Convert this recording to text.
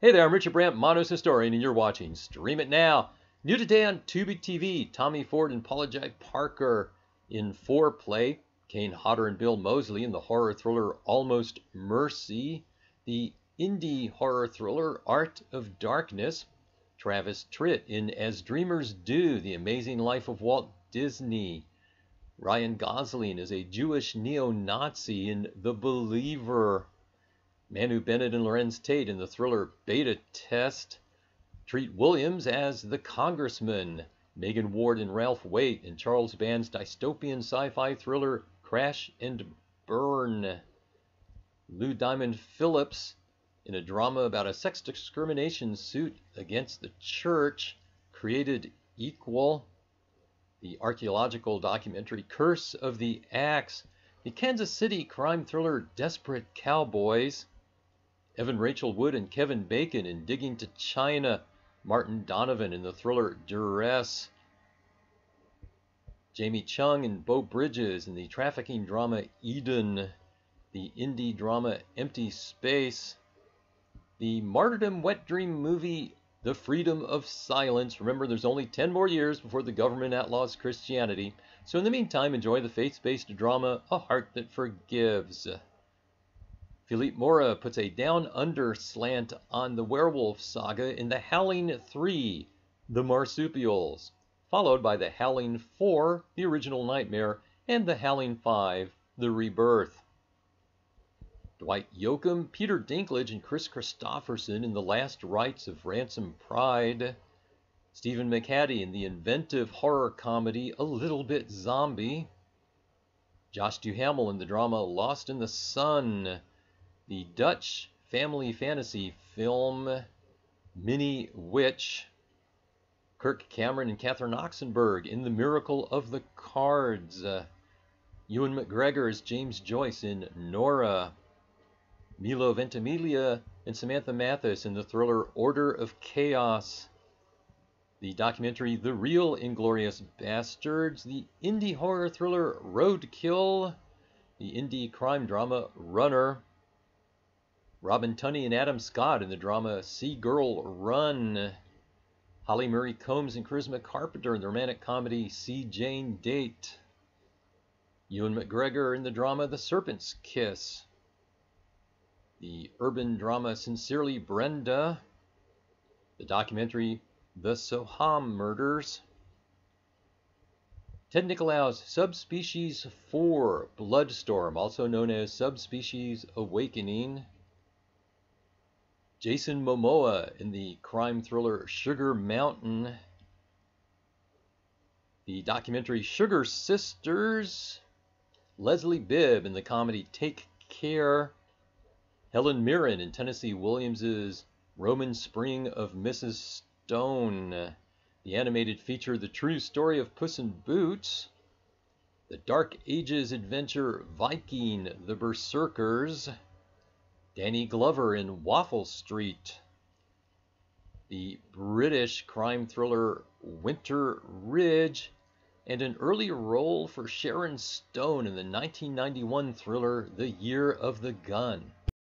Hey there, I'm Richard Brandt, Monos Historian, and you're watching Stream It Now. New today on Tubi TV, Tommy Ford and Paula Jai Parker in Foreplay, Kane Hodder and Bill Moseley in the horror thriller Almost Mercy, the indie horror thriller Art of Darkness, Travis Tritt in As Dreamers Do, The Amazing Life of Walt Disney, Ryan Gosling is a Jewish neo-Nazi in The Believer, Manu Bennett and Larenz Tate in the thriller Beta Test. Treat Williams as the Congressman. Megan Ward and Ralph Waite in Charles Band's dystopian sci-fi thriller Crash and Burn. Lou Diamond Phillips in a drama about a sex discrimination suit against the church created equal. The archaeological documentary Curse of the Axe. The Kansas City crime thriller Desperate Cowboys. Evan Rachel Wood and Kevin Bacon in Digging to China, Martin Donovan in the thriller Duress, Jamie Chung and Beau Bridges in the trafficking drama Eden, the indie drama Empty Space, the martyrdom wet dream movie The Freedom of Silence. Remember, there's only 10 more years before the government outlaws Christianity, so in the meantime, enjoy the faith based drama A Heart That Forgives. Philippe Mora puts a down under slant on the werewolf saga in The Howling 3, The Marsupials, followed by The Howling 4, The Original Nightmare, and The Howling 5, The Rebirth. Dwight Yoakam, Peter Dinklage, and Kris Kristofferson in The Last Rites of Ransom Pride. Stephen McHattie in the inventive horror comedy A Little Bit Zombie. Josh Duhamel in the drama Lost in the Sun the Dutch family fantasy film Mini Witch. Kirk Cameron and Catherine Oxenberg in The Miracle of the Cards. Uh, Ewan McGregor as James Joyce in Nora. Milo Ventimiglia and Samantha Mathis in the thriller Order of Chaos. The documentary The Real Inglorious Bastards. The indie horror thriller Roadkill. The indie crime drama Runner. Robin Tunney and Adam Scott in the drama See Girl Run. Holly Marie Combs and Charisma Carpenter in the romantic comedy See Jane Date. Ewan McGregor in the drama The Serpent's Kiss. The urban drama Sincerely Brenda. The documentary The Soham Murders. Ted Nicolau's Subspecies 4 Bloodstorm, also known as Subspecies Awakening. Jason Momoa in the crime thriller Sugar Mountain. The documentary Sugar Sisters. Leslie Bibb in the comedy Take Care. Helen Mirren in Tennessee Williams's Roman Spring of Mrs. Stone. The animated feature The True Story of Puss in Boots. The Dark Ages adventure Viking the Berserkers. Danny Glover in Waffle Street. The British crime thriller Winter Ridge, and an early role for Sharon Stone in the 1991 thriller The Year of the Gun.